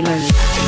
drop